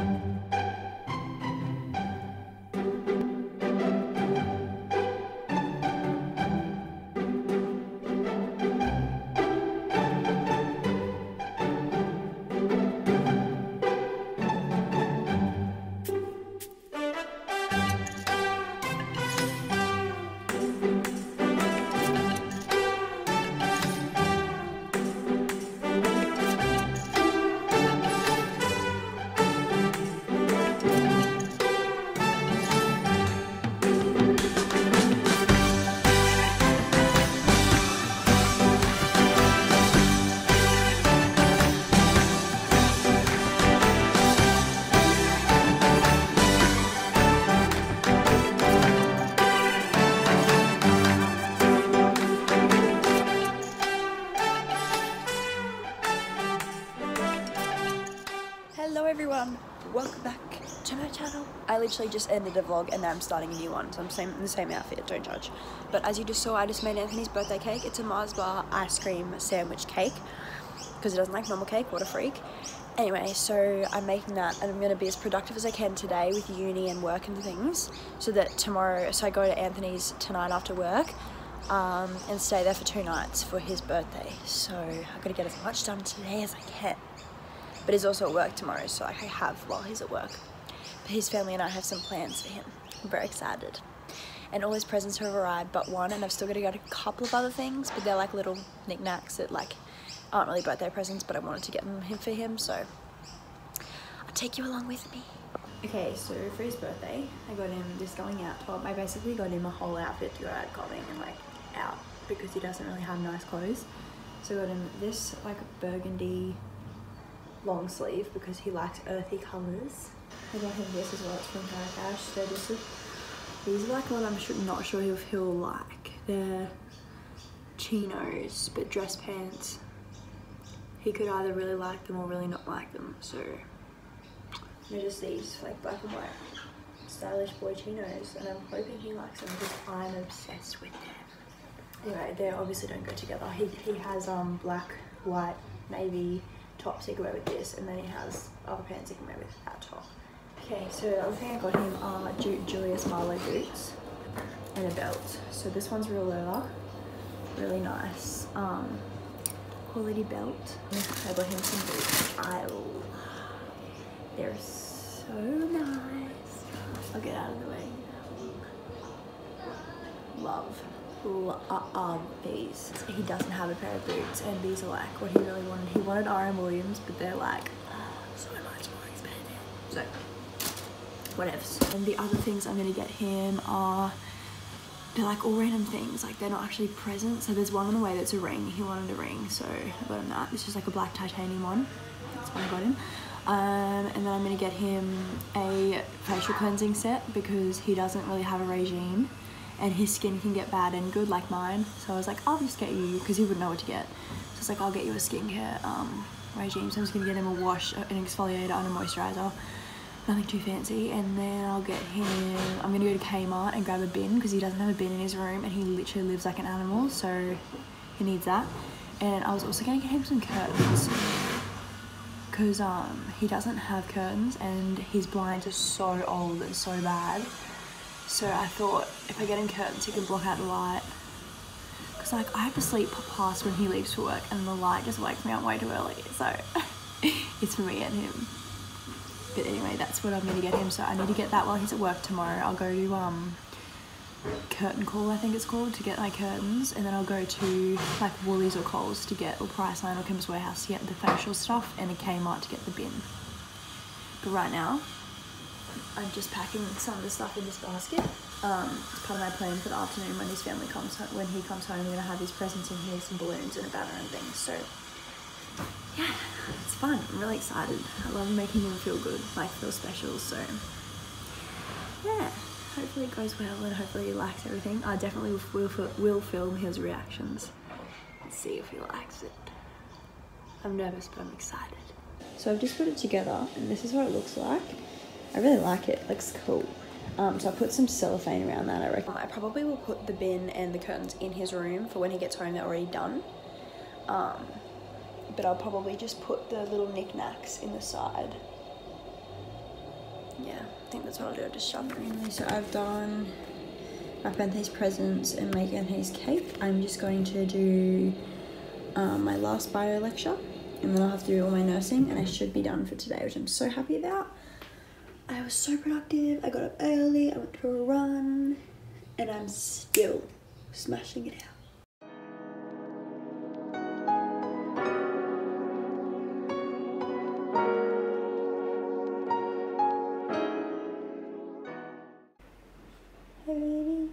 Hello literally just ended a vlog and now I'm starting a new one, so I'm same, in the same outfit, don't judge. But as you just saw, I just made Anthony's birthday cake. It's a Mars bar ice cream sandwich cake because he doesn't like normal cake, what a freak. Anyway, so I'm making that and I'm going to be as productive as I can today with uni and work and things so that tomorrow, so I go to Anthony's tonight after work um, and stay there for two nights for his birthday. So I've got to get as much done today as I can but he's also at work tomorrow, so I have while he's at work. His family and I have some plans for him. I'm very excited. And all his presents have arrived but one, and I've still got to get a couple of other things, but they're like little knickknacks that like aren't really birthday presents, but I wanted to get them for him, so I'll take you along with me. Okay, so for his birthday, I got him this going out top. I basically got him a whole outfit to go out golfing and like out because he doesn't really have nice clothes. So I got him this like burgundy long sleeve because he likes earthy colours. I got him this as well, it's from Marrakesh. They're just, these are like what I'm not sure if he'll like. They're chinos, but dress pants. He could either really like them or really not like them, so they're just these like black and white stylish boy chinos and I'm hoping he likes them because I'm obsessed with them. Anyway, they obviously don't go together. He, he has um black, white, navy, tops he can wear with this and then he has other pants he can wear with that top. Okay, so other thing I got him are Ju Julius Marlowe boots and a belt. So this one's real leather, really nice. Um, quality belt. I got him some boots. I love. They're so nice. I'll get out of the way. Love love these. He doesn't have a pair of boots and these are like what he really wanted. He wanted RM Williams but they're like so much more expensive. So whatevs. And the other things I'm gonna get him are they're like all random things like they're not actually present so there's one on the way that's a ring he wanted a ring so I got him that this is like a black titanium one that's what I got him um, and then I'm gonna get him a facial cleansing set because he doesn't really have a regime and his skin can get bad and good like mine. So I was like, I'll just get you, because he wouldn't know what to get. So it's like, I'll get you a skincare um, regime. So I'm just gonna get him a wash, an exfoliator and a moisturizer. Nothing too fancy. And then I'll get him, I'm gonna go to Kmart and grab a bin because he doesn't have a bin in his room and he literally lives like an animal. So he needs that. And I was also gonna get him some curtains because um, he doesn't have curtains and his blinds are so old and so bad so I thought if I get him curtains, he can block out the light. Cause like I have to sleep past when he leaves for work and the light just wakes me up way too early. So it's for me and him. But anyway, that's what I'm gonna get him. So I need to get that while he's at work tomorrow. I'll go to um, curtain call I think it's called to get my curtains and then I'll go to like Woolies or Coles to get or Priceline or Chemist Warehouse to get the facial stuff and a Kmart to get the bin. But right now I'm just packing some of the stuff in this basket. Um, it's part of my plan for the afternoon when his family comes home. When he comes home, we're gonna have his presents in here, some balloons and a banner and things. So yeah, it's fun. I'm really excited. I love making him feel good, like feel special. So yeah, hopefully it goes well and hopefully he likes everything. I definitely will, will film his reactions and see if he likes it. I'm nervous, but I'm excited. So I've just put it together and this is what it looks like. I really like it. it looks cool. Um, so I put some cellophane around that, I reckon. I probably will put the bin and the curtains in his room for when he gets home, they're already done. Um, but I'll probably just put the little knickknacks in the side. yeah, I think that's what I'll do. I'll just shop anyway. So I've done wrap Anthony's presents and make Anthony's cake. I'm just going to do um, my last bio lecture and then I'll have to do all my nursing and I should be done for today, which I'm so happy about. I was so productive. I got up early, I went for a run, and I'm still smashing it out. Hey.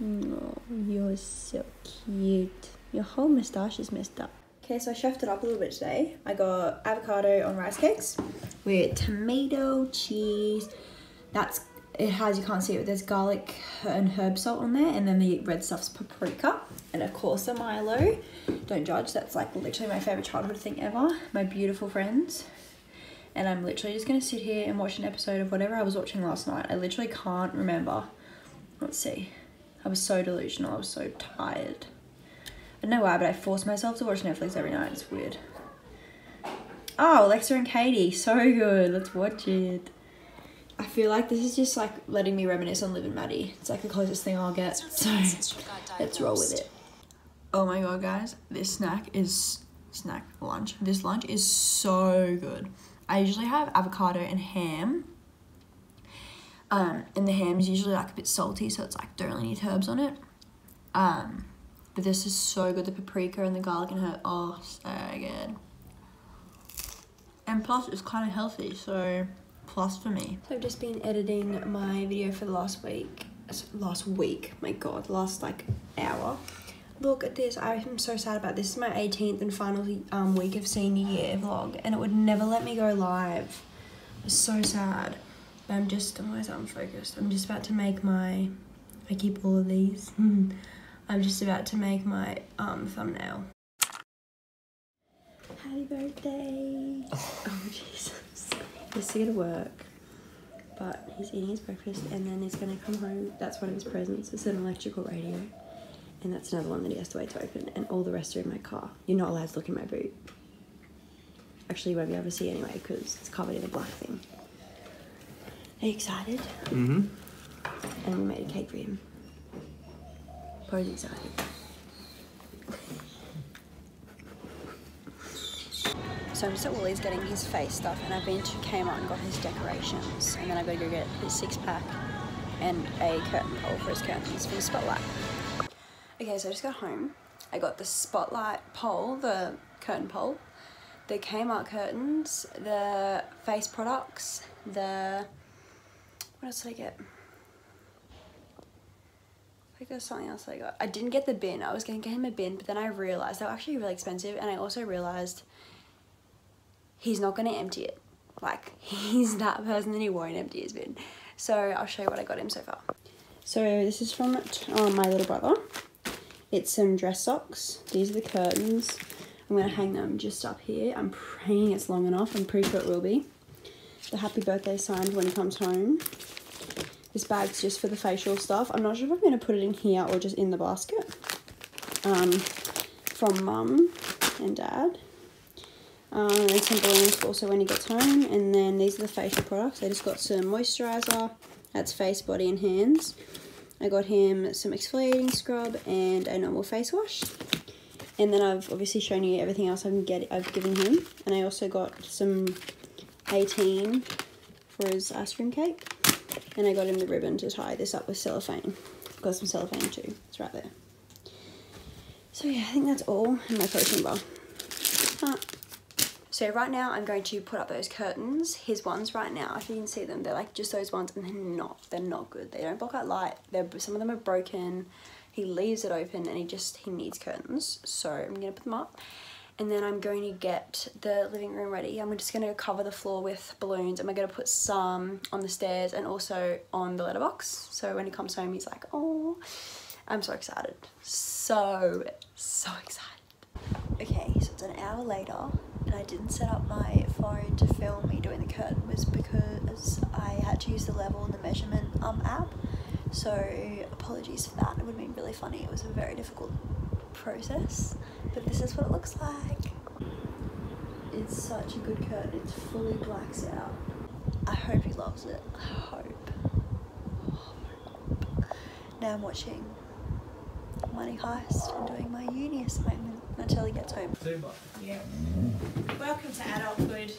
No, you're so cute. Your whole moustache is messed up. Okay, so I chefed it up a little bit today. I got avocado on rice cakes with tomato, cheese. That's it has you can't see it. But there's garlic and herb salt on there, and then the red stuff's paprika, and of course the Milo. Don't judge. That's like literally my favorite childhood thing ever. My beautiful friends. And I'm literally just gonna sit here and watch an episode of whatever I was watching last night. I literally can't remember. Let's see. I was so delusional. I was so tired. I don't know why, but I force myself to watch Netflix every night. It's weird. Oh, Alexa and Katie. So good. Let's watch it. I feel like this is just like letting me reminisce on Liv and Maddie. It's like the closest thing I'll get. So let's roll with it. Oh my god, guys. This snack is snack lunch. This lunch is so good. I usually have avocado and ham. Um, and the ham is usually like a bit salty, so it's like don't really need herbs on it. Um, but this is so good. The paprika and the garlic and herb. Oh, so good. And plus, it's kind of healthy, so plus for me. So I've just been editing my video for the last week. Last week, my god, last like hour. Look at this. I am so sad about this. This is my 18th and final um, week of senior year vlog, and it would never let me go live. It's so sad. I'm just, why is that focused? I'm just about to make my, I keep all of these. I'm just about to make my um, thumbnail. Happy birthday! oh Jesus. He's to go to work, but he's eating his breakfast and then he's gonna come home. That's one of his presents. It's an electrical radio. And that's another one that he has to wait to open. And all the rest are in my car. You're not allowed to look in my boot. Actually, you won't be able to see anyway because it's covered in a black thing. Are you excited? Mm-hmm. And we made a cake for him. Party excited. So I'm just at Woolies getting his face stuff and I've been to Kmart and got his decorations and then I've got to go get his six pack and a curtain pole for his curtains for the spotlight. Okay, so I just got home. I got the spotlight pole, the curtain pole, the Kmart curtains, the face products, the, what else did I get? I think there's something else I got. I didn't get the bin. I was going to get him a bin, but then I realized they were actually really expensive. And I also realized he's not going to empty it. Like, he's that person that he won't empty his bin. So I'll show you what I got him so far. So this is from um, my little brother. It's some dress socks. These are the curtains. I'm going to hang them just up here. I'm praying it's long enough. I'm pretty sure it will be. The happy birthday signed when he comes home. This bag's just for the facial stuff. I'm not sure if I'm going to put it in here or just in the basket. Um, from mum and dad. Um, and some balloons also when he gets home. And then these are the facial products. I just got some moisturiser. That's face, body and hands. I got him some exfoliating scrub and a normal face wash. And then I've obviously shown you everything else I've, get, I've given him. And I also got some 18 for his ice cream cake. And I got him the ribbon to tie this up with cellophane. Got some cellophane too. It's right there. So yeah, I think that's all in my protein bar. So right now I'm going to put up those curtains, his ones right now. If you can see them, they're like just those ones and they're not, they're not good. They don't block out light. They're, some of them are broken. He leaves it open and he just, he needs curtains. So I'm gonna put them up and then I'm going to get the living room ready. I'm just going to cover the floor with balloons going to put some on the stairs and also on the letterbox. So when he comes home, he's like, oh, I'm so excited. So, so excited. Okay, so it's an hour later and I didn't set up my phone to film me doing the curtain was because I had to use the level and the measurement um, app. So apologies for that. It would have been really funny. It was a very difficult process, but this is what it looks like. It's such a good curtain. It's fully blacks out. I hope he loves it. I hope. Oh my God. Now I'm watching Money Heist and doing my uni assignment until he gets home. Yeah. Welcome to adulthood.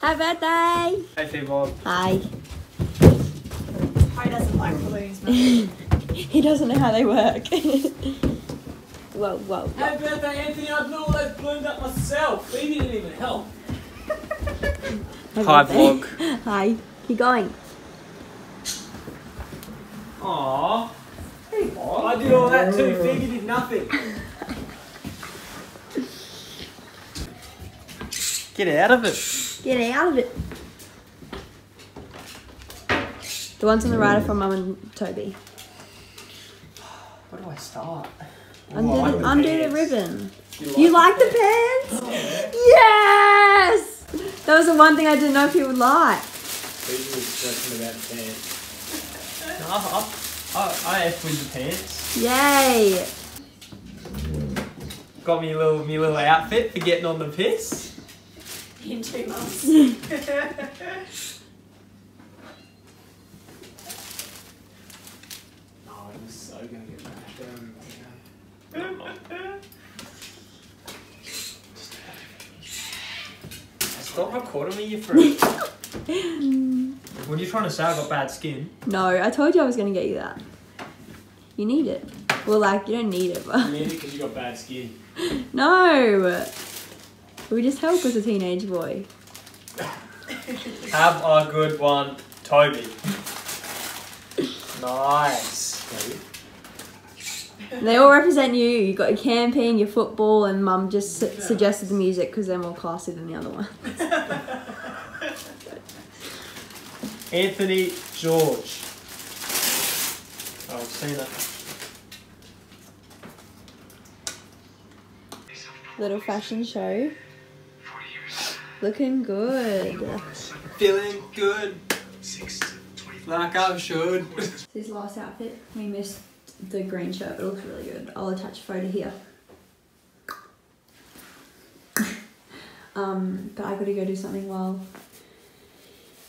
Happy birthday! Hey, T-Bob. Hi. Ho doesn't like balloons, man. he doesn't know how they work. whoa, whoa. Happy birthday, Anthony. I blew all those balloons up myself. He didn't even help. Hi, vlog. Hi. Keep going. Aww. I did all that too. Phoebe did nothing. Get out of it. Get out of it. The ones on the right are from Mum and Toby. Where do I start? Undo, like the, the undo the ribbon. You You like the pants? Yes! That was the one thing I didn't know if you would like. Phoebe was stressing about pants. No, I, I, I F with the pants. Yay! Got me a little, me little outfit for getting on the piss. In two months. Oh, it so gonna get mashed Stop recording me, you freak. what are you trying to say? I got bad skin. No, I told you I was gonna get you that. You need it. Well, like, you don't need it, but. Maybe because you got bad skin. No! We just help as a teenage boy. Have a good one, Toby. Nice. They all represent you. You got your camping, your football, and Mum just su- suggested the music because they're more classy than the other one. Anthony George. Oh, I've seen it. Little fashion show. Looking good. Feeling good. Like I should. This last outfit, we missed the green shirt. It looks really good. I'll attach a photo here. um, but I gotta go do something while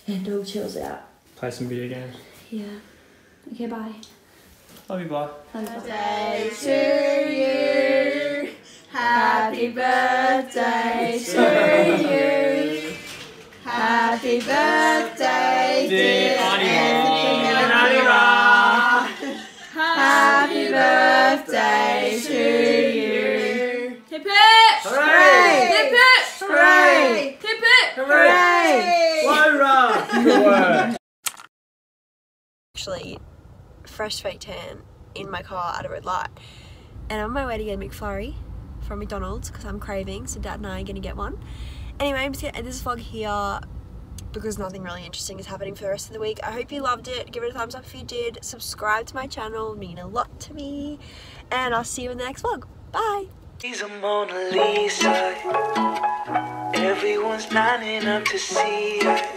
and dog chills out. Play some video games. Yeah. Okay, bye. Love you, bye. Birthday to you. Happy birthday to you. Happy birthday, Dear Annie Ra. Happy birthday to you. Fresh fake tan in my car at a red light. And I'm on my way to get a McFlurry from McDonald's because I'm craving, so Dad and I are going to get one. Anyway, I'm just gonna end this vlog here because nothing really interesting is happening for the rest of the week. I hope you loved it. Give it a thumbs up if you did. Subscribe to my channel, mean a lot to me. And I'll see you in the next vlog. Bye! A Mona Lisa. Everyone's lining up to see her.